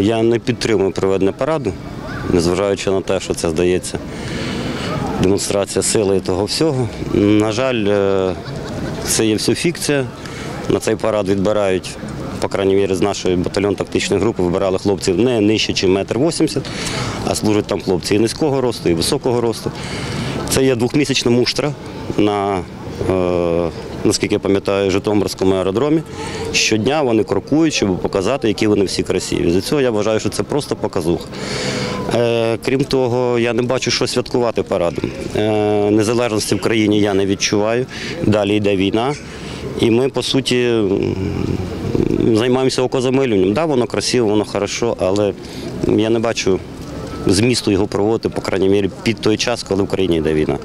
Я не підтримую проведення параду, незважаючи на те, що це здається демонстрація сили і того всього. На жаль, е, це є все фікція. На цей парад відбирають, по крайній мірі, з нашої батальйон тактичної групи вибирали хлопців не нижче, ніж метр вісімдесят, а служать там хлопці і низького росту, і високого росту. Це є двохмісячна муштра на, е, наскільки я пам'ятаю, Житомирському аеродромі. Щодня вони крокують, щоб показати, які вони всі красиві. За цього я вважаю, що це просто показуха. Е, крім того, я не бачу, що святкувати парадом. Е, незалежності в країні я не відчуваю. Далі йде війна. І ми, по суті, займаємося окозамилюванням. Да, воно красиво, воно хорошо, але я не бачу змісту його проводити, по крайній мірі, під той час, коли в країні йде війна.